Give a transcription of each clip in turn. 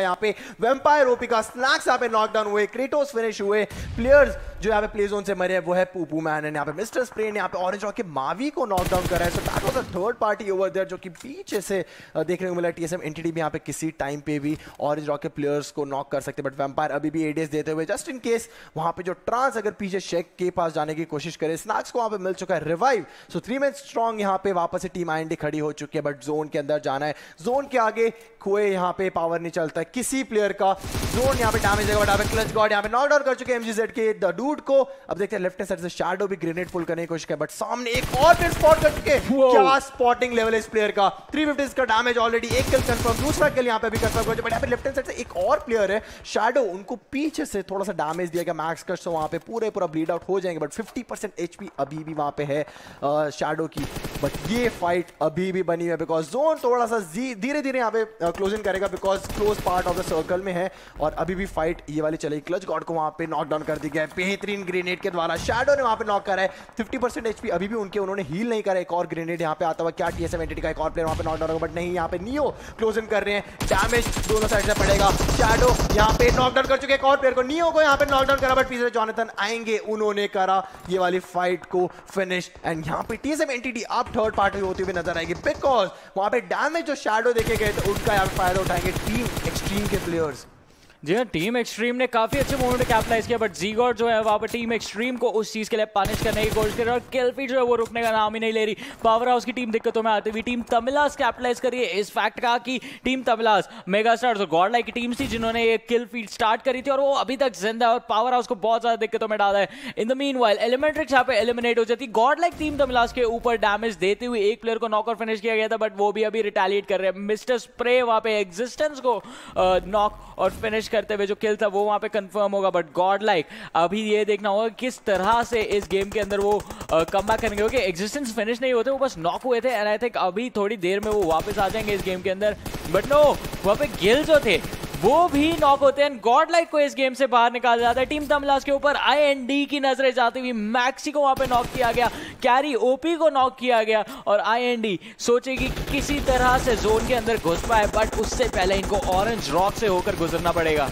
यहाँ पे vampire OP का स्नैक्स यहाँ पे नॉकडाउन हुए क्रेटोस फिनिश हुए प्लेयर्स जो यहाँ पे प्ले जोन से मरे हैं, वो है पूपू मैन एंड यहाँ पे मिस्टर स्प्रेन यहाँ पे ऑरेंज रॉक के मावी को नॉक डाउन करा है. So that was a third party over there जो कि पीछे से देखने को मिला टीएसएम एंटिटी भी यहाँ पे किसी टाइम पे भी ऑरेंज रॉक के प्लेयर्स को नॉक कर सकते बट वेम्पायर अभी भी एडेस देते हुए जस्ट इन केस वहाँ पे जो ट्रांस अगर पीछे शेक के पास जाने की कोशिश करे स्नैक्स को वहाँ पे मिल चुका है revive so three man strong यहाँ पे वापस से टीम आईएनडी खड़ी हो चुकी है बट जोन के अंदर जाना है. जोन के आगे कोई यहाँ पे पावर नहीं चलता है किसी प्लेयर का. जोन यहाँ पे डैमेज पे क्लच गॉड यहाँ पे नॉक डाउन कर चुके हैं एमजीजेड के. द डूड को। अब देखते हैं लेफ़्ट साइड से शैडो भी ग्रेनेड फुल करने की कोशिश कर बट सामने एक और प्लेयर स्पॉट कर चुके क्या स्पॉटिंग लेवल है इस प्लेयर का? 350 इसका डैमेज ऑलरेडी एक किल कंफर्म दूसरा किल यहाँ पे भी कंफर्म कर बट यहाँ पे लेफ़्ट साइड से एक और प्लेयर है शैडो उनको पीछे से थोड़ा सा डैमेज दिया गया। मैक्स कट तो वहाँ पे पूरे पूरा ब्लीड आउट हो जाएँगे बट 50% एचपी अभी भी वहाँ पे है शैडो की। बट ये फाइट अभी भी बनी है बिकॉज़ जोन थोड़ा सा धीरे धीरे यहाँ पे क्लोजिंग करेगा because close part of the circle में है। और अभी भी फाइट ये वाली चलेगी क्लच गॉड को वहाँ पे नॉकडाउन कर दी गया है। बेहतरीन ग्रेनेड के द्वारा। शैडो ने वहाँ पे नॉक करा है। 50 परसेंट एचपी अभी भी उनके उन्होंने हील नहीं करा। एक और ग्रेनेड यहाँ पे आता हुआ, क्या टीएसएम एंटिटी का एक और प्लेयर वहाँ पे नॉकडाउन होगा बट नहीं, यहाँ पे नियो क्लोज इन कर रहे हैं। डैमेज दोनों साइड से पड़ेगा। शैडो यहाँ पे नॉकडाउन कर चुके एक और प्लेयर को। नियो को यहाँ पे नॉकडाउन करा बट पीछे जॉनथन आएँगे, उन्होंने करा। ये वाली फाइट को फिनिश एंड यहाँ पे टीएसएम एंटिटी अब थर्ड पार्टी होती हुई नज़र आएगी। बिकॉज़ वहाँ पे डैमेज जो शैडो देखे गए थे उनका यहाँ फ़ायदा उठाएँगे टीम एक्सट्रीम के प्लेयर्स जी हाँ टीम एक्सट्रीम ने काफ़ी अच्छे मोमेंट कैपिटलाइज किया बट जीगॉड जो है, वहाँ पर टीम एक्सट्रीम को उस चीज़ के लिए पनिश करने की कोशिश कर रहा है और किलफी जो है, वो रुकने का नाम ही नहीं ले रही। पावर हाउस की टीम दिक्कतों में आती हुई टीम तमिलास कैपिटलाइज करी है। इस फैक्ट का कि टीम तमिलास मेगा स्टार्स और गॉड लाइक टीम थी, जिन्होंने ये किल फ़ील्ड स्टार्ट करी थी और वो अभी तक ज़िंदा है और पावर हाउस को बहुत ज़्यादा दिक्कतों में डाला है। इन द मीन वाइल एलिमेंट्रिक्स यहाँ पे एलिमिनेट हो जाती गॉड लाइक टीम तमिलास के ऊपर डैमेज देते हुए एक प्लेयर को नॉक और फिनिश किया गया था बट वो भी अभी रिटेलिएट कर रहे हैं। मिस्टर स्प्रे वहाँ पे एग्जिस्टेंस को नॉक और फिनिश करते हुए जो किल था वो वहाँ पे कंफर्म होगा बट गॉड लाइक अभी ये देखना होगा किस तरह से इस गेम के अंदर वो कम बैक करेंगे। क्योंकि एग्जिस्टेंस फिनिश नहीं होते वो बस नॉक हुए थे एंड आई थिंक अभी थोड़ी देर में वो वापस आ जाएँगे इस गेम के अंदर। बट नो वहाँ पे गिल जो थे वो भी नॉक होते हैं। गॉड लाइक को इस गेम से बाहर निकाल जाता है। टीम तमलास के ऊपर आई एन डी की नज़रें जाती हुई मैक्सी को वहाँ पे नॉक किया गया। कैरी ओपी को नॉक किया गया और आई एन डी सोचेगी किसी तरह से जोन के अंदर घुस पाए बट उससे पहले इनको ऑरेंज रॉक से होकर गुजरना पड़ेगा।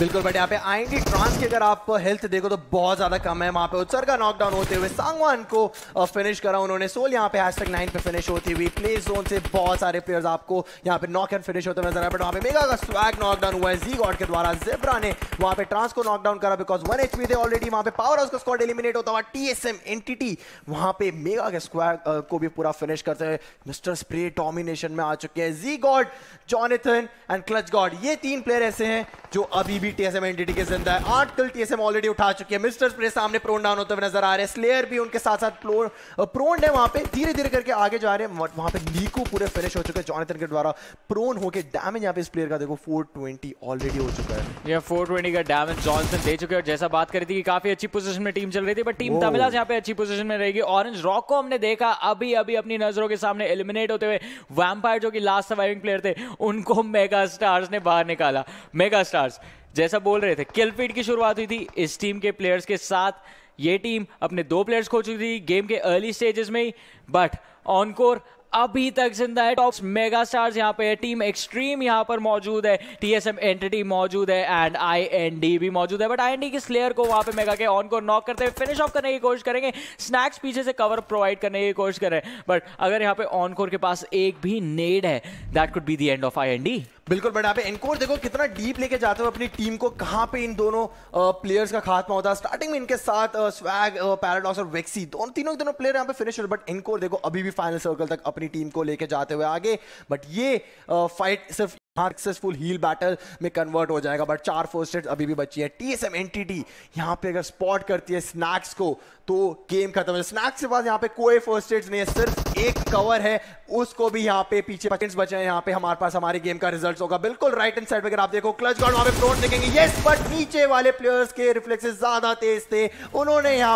बिल्कुल, बट यहाँ पे आईएनडी ट्रांस की। अगर आप हेल्थ देखो तो बहुत ज़्यादा कम है। वहाँ पे उत्सर का नॉकडाउन होते हुए सांगवान को फिनिश करा उन्होंने। सोल यहाँ पे हैशटैग नाइन पे फिनिश होती हुई। प्ले जोन से बहुत सारे प्लेयर्स आपको यहाँ पे नॉक एंड फिनिश होते नज़र आए। बट वहाँ पे मेगा का स्वैग नॉकडाउन हुआ है। जी गॉड के द्वारा जेब्रा ने वहाँ पे ट्रांस को नॉकडाउन करा बिकॉज़ वन एच थे ऑलरेडी वहाँ पे पावर हाउस का स्क्वाड एलिमिनेट होता हुआ टीएसएम एंटिटी वहाँ पे मेगा के स्क्वाड को भी पूरा फिनिश करते हुए मिस्टर स्प्रे डोमिनेशन में आ चुके हैं। जी God Jonathan and clutch God ये तीन प्लेयर ऐसे हैं जो अभी भी टीएसएम एंटिटी के ज़िंदा है। आठ किल टीएसएम ऑलरेडी उठा चुकी है। मिस्टर स्प्रे सामने प्रोन डाउन होते हुए नज़र आ रहे हैं। स्लेयर भी उनके साथ साथ प्रोन है वहाँ पे। धीरे धीरे करके आगे जा रहे हैं। वहाँ पे नीको पूरे फिनिश हो चुके हैं। जॉनथन के द्वारा प्रोन होके डैमेज यहाँ पे इस प्लेयर का देखो। 420 ऑलरेडी हो चुका है। ये 420 का डैमेज जॉनसन दे चुके हैं। और जैसा बात करी थी कि काफ़ी अच्छी पोजीशन में टीम चल रही थी बट टीम तमिलास यहाँ पे अच्छी पोजीशन में रहेगी। ऑरेंज रॉक को हमने देखा। अभी अभी अपनी नज़रों के सामने एलिमिनेट होते हुए वैम्पायर जो कि लास्ट सर्वाइविंग प्लेयर थे उनको मेगा स्टार्स ने बाहर निकाला। मेगा स्टार्स जैसा बोल रहे थे किलफीड की शुरुआत हुई थी। इस टीम के प्लेयर्स के साथ ये टीम अपने दो प्लेयर्स खो चुकी थी गेम के अर्ली स्टेजेस में ही बट ऑनकोर अभी तक ज़िंदा है। टॉप मेगा स्टार्स यहाँ पे है। टीम एक्सट्रीम यहाँ पर मौजूद है। टीएसएम एंटिटी मौजूद है एंड आई एन डी भी मौजूद है। बट आई एन डी की स्लेयर को वहाँ पे मेगा के ऑन को नॉक करते हुए फिनिश ऑफ़ करने की कोशिश करेंगे। स्नैक्स पीछे से कवर प्रोवाइड करने की कोशिश करें बट अगर यहाँ पे ऑन कोर के पास एक भी नेड है that could be the end of I N D बिल्कुल बट यहाँ पे एनकोर देखो कितना डीप लेके जाते हो अपनी टीम को कहाँ पे इन दोनों प्लेयर्स का खात्मा होता है। स्टार्टिंग में इनके साथ स्वैग पैराडॉक्स और वेक्सी दोनों, तीनों दोनों प्लेयर यहाँ पे फिनिश हो बट एनकोर देखो अभी भी फाइनल सर्कल तक अपनी टीम को लेके जाते हुए आगे बट ये फाइट सिर्फ़ सक्सेसफुल हील बैटल में कन्वर्ट हो जाएगा बट चार फोर स्टेट अभी भी बची है। टीएसएम एनटीटी यहाँ पे अगर स्पॉट करती है स्नैक्स को तो गेम खत्म है स्नैक्स के पास यहाँ पे कोई फ़र्स्ट स्टेट्स नहीं है, सिर्फ़ एक कवर है, उसको भी यहाँ पे पीछे बचे हैं। यहाँ पे हमारे पास हमारी गेम का रिज़ल्ट होगा। बिल्कुल राइट हैंड साइड अगर आप देखो क्लच गार्ड वहाँ पे फ्रोन देखेंगे। यस बट नीचे वाले प्लेयर्स के रिफ्लेक्सेस ज़्यादा तेज थे। उन्होंने यहाँ